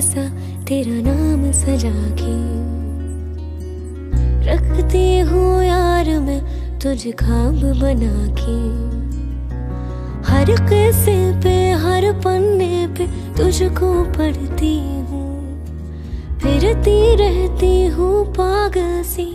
सा तेरा नाम सजा के रखती हूँ यार मैं तुझ खाब बना के। हर कैसे पे, हर पन्ने पे तुझको पढ़ती हूँ, फिरती रहती हूँ पागल सी।